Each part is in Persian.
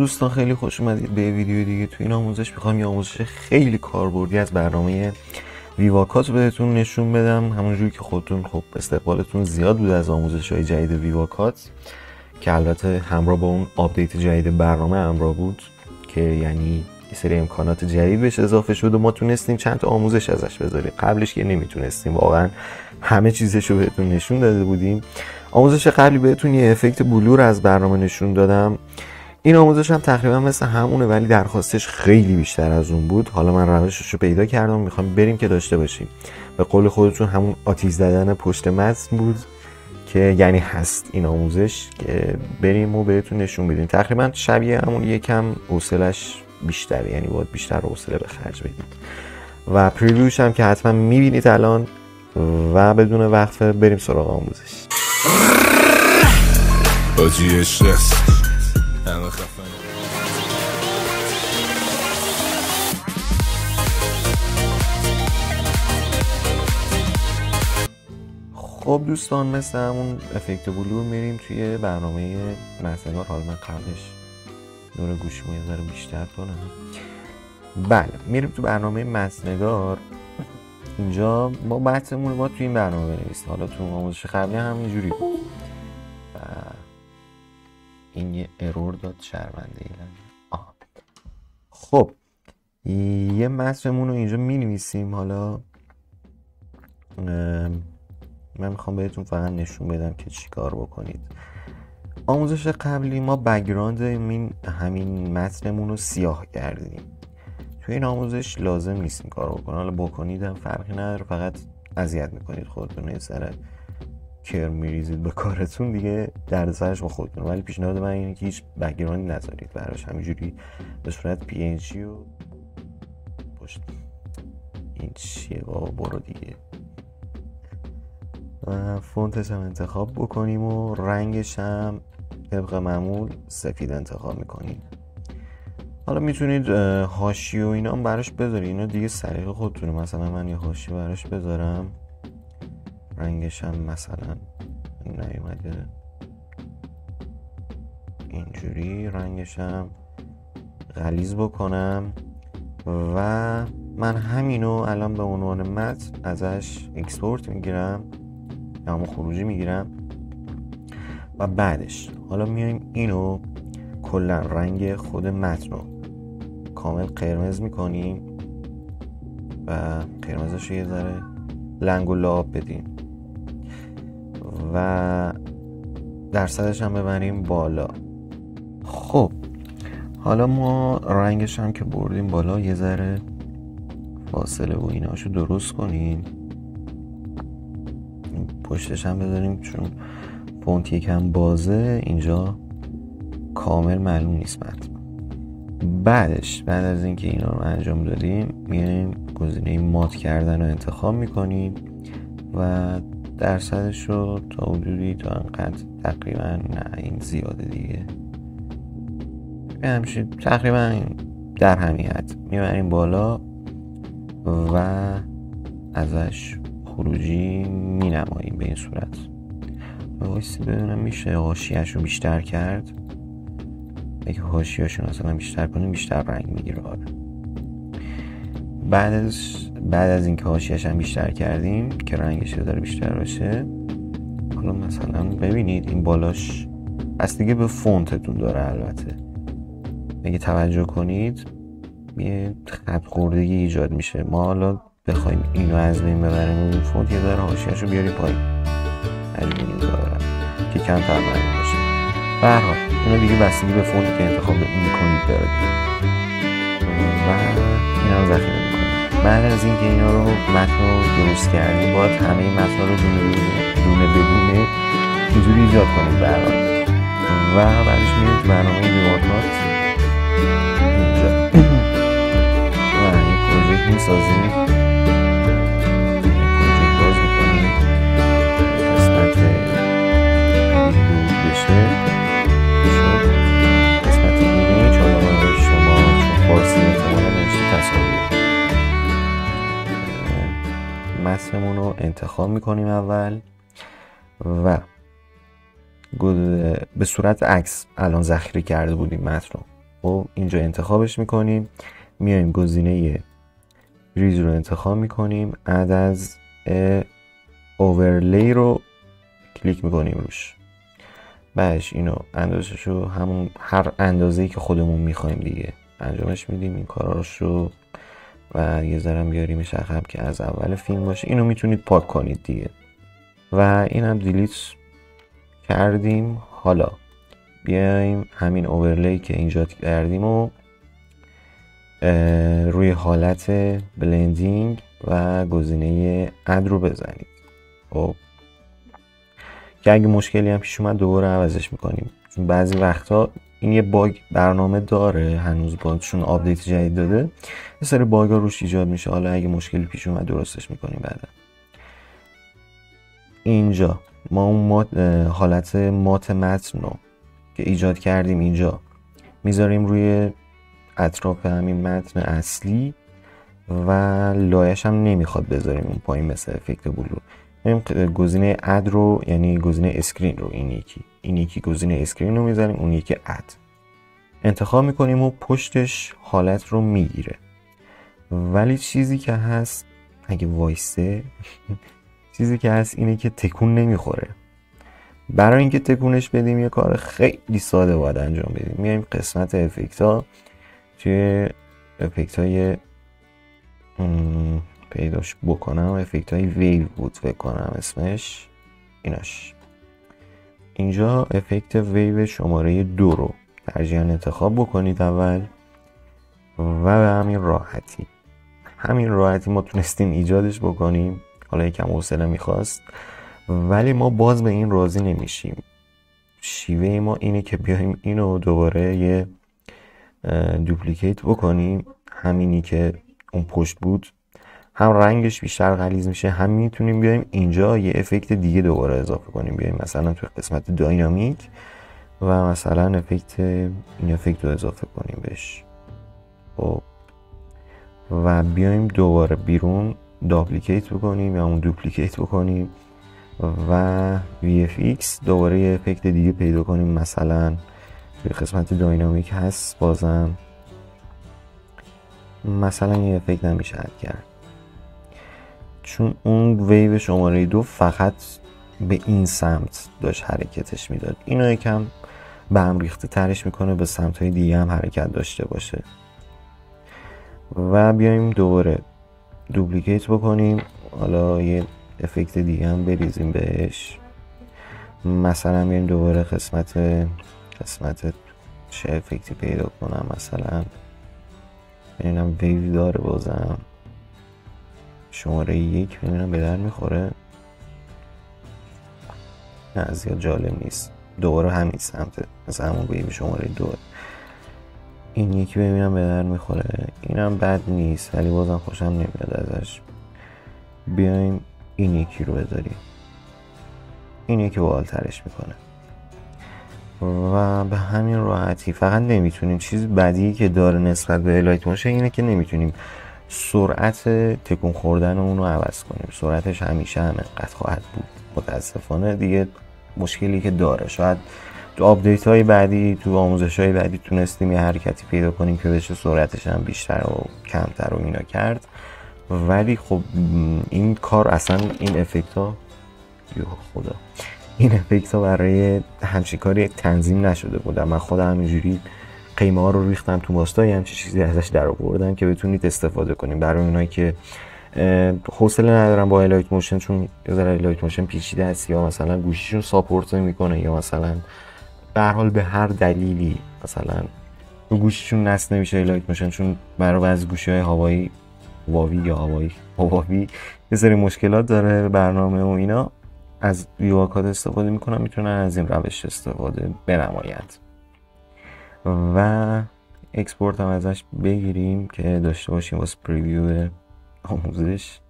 دوستان خیلی خوش اومدید به ویدیو دیگه. تو این آموزش می‌خوام یه آموزش خیلی کاربردی از برنامه ویواکات بهتون نشون بدم. همونجوری که خودتون خب استقبالتون زیاد بود از آموزش های جدید ویواکات که البته همراه با اون آپدیت جدید برنامه همراه بود که یعنی یه سری امکانات جدید بهش اضافه شد و ما تونستیم چند تا آموزش ازش بذاریم. قبلش که نمی‌تونستیم واقعا همه چیزش رو بهتون نشون داده بودیم. آموزش قبلی بهتون یه افکت بلور از برنامه نشون دادم. این آموزش هم تقریبا مثل همونه ولی درخواستش خیلی بیشتر از اون بود. حالا من روشش رو پیدا کردم می‌خوام بریم که داشته باشیم. به قول خودتون همون آتیز زدن پشت متن بود که یعنی هست این آموزش که بریم و بهتون نشون بدیم. تقریبا شبیه همون یکم حوصلش بیشتره یعنی باید بیشتر حوصله به خرج بدید. و پریویوش هم که حتما می‌بینید الان و بدون وقفه بریم سراغ آموزش. خب دوستان مثل همون افکت بلور میریم توی برنامه متنگار حالا من قبلش نور گوشیمو یه ذره بیشتر کنم. بله میریم تو برنامه متنگار. اینجا ما بحثمون رو توی این برنامه بنویسیم. حالا تو آموزش قبلی همینجوری بود. و این یه ارور داد شرمنده آه. خب یه متنمون رو اینجا می نویسیم حالا من می‌خوام بهتون فقط نشون بدم که چی کار بکنید. آموزش قبلی ما بگراند این همین متنمون رو سیاه کردیم. توی این آموزش لازم نیست این کار بکنید حالا بکنید هم فرقی نداره. فقط اذیت می‌کنید خودتون سر کرم میریزید به کارتون دیگه درد سرش با خودتون. ولی پیشنهاد من اینه که هیچ بگراندی نذارید براش. همینجوری به صورت پی و پشت. این چیه بابا؟ برو دیگه. فونتش هم انتخاب بکنیم و رنگش هم طبق معمول سفید انتخاب می‌کنیم. حالا می‌تونید هاشی و اینا هم براش بذارید. اینا دیگه سریع خودتونه. مثلا من یه هاشی براش بذارم. رنگش هم مثلا نیومده. اینجوری رنگش هم غلیز بکنم و من همینو الان به عنوان متن ازش اکسپورت می‌گیرم یا همون خروجی می‌گیرم و بعدش حالا میایم اینو کلا رنگ خود متن رو کامل قرمز می‌کنیم و قرمزش یه ذره لنگ و لاب بدیم. و درصدش هم ببریم بالا. خب حالا ما رنگش هم که بردیم بالا یه ذره فاصله و ایناشو درست کنیم. پشتش هم بذاریم چون فونت یکم بازه اینجا کامل معلوم نیست متن بعدش بعد از اینکه اینا رو انجام دادیم میایم گزینه مات کردن رو انتخاب می‌کنیم و درصدش رو تا حدودی تا انقدر تقریبا نه این زیاده دیگه. همچین تقریبا در همیت می‌بریم بالا و ازش خروجی می نماییم به این صورت. وایسی بدونم میشه هاشیهش رو بیشتر کرد. اگه هاشیهاشون اصلا بیشتر کنیم بیشتر رنگ می‌گیره. آره بعد از بعد از اینکه هاشیهش هم بیشتر کردیم که رنگش داره بیشتر باشه حالا مثلا ببینید این بالاش دیگه به فونتتون داره البته. اگه توجه کنید یه خط خوردگی ایجاد میشه. ما حالا بخوایم اینو از بین ببریم اون فونت یه ذره حاشیه‌شو بیاری پایین. این دارم که کم ترمنی باشه. به هر حال اینو دیگه بستگی به فونتی که انتخاب می‌کنید داره و این هم ذخیره بعد از اینکه اینا رو متن رو درست کردیم باید همه متن رو دونه دونه بدونه اینجوری ایجاد کنید به و بعدش میریم تو برنامه دیوارکات اینجا. و این پروژه می‌سازیم. انتخاب می‌کنیم اول و به صورت عکس الان ذخیره کرده بودیم متن رو. خب اینجا انتخابش می‌کنیم. میایم گزینه ریز رو انتخاب می‌کنیم. بعد از اوورلی رو کلیک می‌کنیم روش. بعدش اینو اندازش رو همون هر اندازه‌ای که خودمون می‌خوایم دیگه انجامش میدیم. این کاراش رو و یه ذرم بیاریمش عقب که از اول فیلم باشه. اینو می‌تونید پاک کنید دیگه. و این هم دیلیت کردیم. حالا بیایم همین اوورلی که اینجا کردیم و روی حالت بلندینگ و گزینه اد رو بزنید. خب. که اگه مشکلی هم پیش اومد دوباره عوضش می‌کنیم. چون بعضی وقتا این یه bug برنامه داره هنوز چون آپدیت جدید داده. یه سری bug روش ایجاد میشه. حالا اگه مشکلی پیش اومد درستش می‌کنیم بعدا. اینجا. ما اون حالت مات متن رو که ایجاد کردیم اینجا می‌ذاریم روی اطراف همین متن اصلی و لایش هم نمی‌خواد بذاریم اون پایین مثل افکت blur گزینه add رو یعنی گزینه screen رو. این یکی. این یکی گزینه screen رو می‌ذاریم اون یکی add. انتخاب می‌کنیم و پشتش حالت رو می‌گیره. ولی چیزی که هست اگه وایسه چیزی که هست اینه که تکون نمی‌خوره. برای اینکه تکونش بدیم یه کار خیلی ساده باید انجام بدیم. میایم قسمت افکت ها توی افکت های پیداش بکنم افکت های ویو بود فکر کنم اسمش. ایناش. اینجا افکت ویو شماره دو رو ترجیحاً انتخاب بکنید اول و به همین راحتی. همین راحتی ما تونستیم ایجادش بکنیم. حالا یکم حوصله می‌خواست. ولی ما باز به این راضی نمیشیم. شیوه ما اینه که بیایم اینو دوباره یه دوپلیکیت بکنیم. همینی که اون پشت بود. هم رنگش بیشتر غلیظ میشه هم می‌تونیم بیایم اینجا یه افکت دیگه دوباره اضافه کنیم. بیایم مثلا تو قسمت داینامیک و مثلا افکت این افکت رو اضافه کنیم بهش. خب. و بیایم دوباره بیرون داپلیکیت بکنیم یا اون دوپلیکیت بکنیم و VFX دوباره یه افکت دیگه پیدا کنیم. مثلا توی قسمت داینامیک هست بازم مثلا یه افکت نمیشه کرد. چون اون ویو شماره دو فقط به این سمت داشت حرکتش می‌داد. اینو یکم به هم ریخته ترش می‌کنه به سمت های دیگه هم حرکت داشته باشه. و بیایم دوباره دوپلیکیت بکنیم. حالا یه افکت دیگه هم بریزیم بهش. مثلا بیایم دوباره قسمت قسمت چه افکتی پیدا کنم مثلا. ببینم ویو داره بازم. شماره یک ببینم به درد می‌خوره. نه زیاد جالب نیست. دوباره همین سمته مثل همون ویو شماره دو. این یکی ببینم به درد می‌خوره. اینم بد نیست ولی بازم خوشم نمیاد ازش. بیایم این یکی رو بذاریم. این یکی بالاترش می‌کنه. و به همین راحتی فقط نمی‌تونیم. چیز بدی که داره نسبت به Alight Motion اینه که نمی‌تونیم سرعت تکون خوردن اون رو عوض کنیم. سرعتش همیشه همینقدر خواهد بود. متاسفانه دیگه مشکلی که داره. شاید تو update های بعدی تو آموزش های بعدی تونستیم یه حرکتی پیدا کنیم که بشه سرعتش هم بیشتر و کمتر و اینا کرد. ولی خب این کار اصلا این effect ها یو خدا. این effect ها برای همچین کاری تنظیم نشده بودم من خودم همینجوری قیمه ها رو ریختم تو ماستای همچین چیزی ازش در آوردم که بتونید استفاده کنیم برای اونایی که حوصله ندارم با Alight Motion چون یه ذره Alight Motion پیچیده است یا مثلا گوشیشون support می‌کنه یا مثلا به حال به هر دلیلی مثلا گوشیشون نصب نمیشه Alight Motion چون برای بعضی گوشی های هوایی واوی یا هوایی هواوی یه سری مشکلات داره برنامه و اینا. از VivaCut استفاده می‌کنم می‌تونن از این روش استفاده بنماید و export هم ازش بگیریم که داشته باشیم واسه preview آموزش.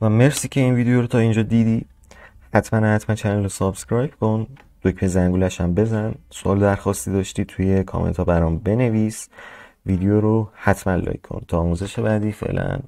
و مرسی که این ویدیو رو تا اینجا دیدی. حتما حتما channel رو subscribe کن. دکمه زنگولش هم بزن. سوال درخواستی داشتی توی کامنت ها برام بنویس. ویدیو رو حتما like کن. تا آموزش بعدی فعلا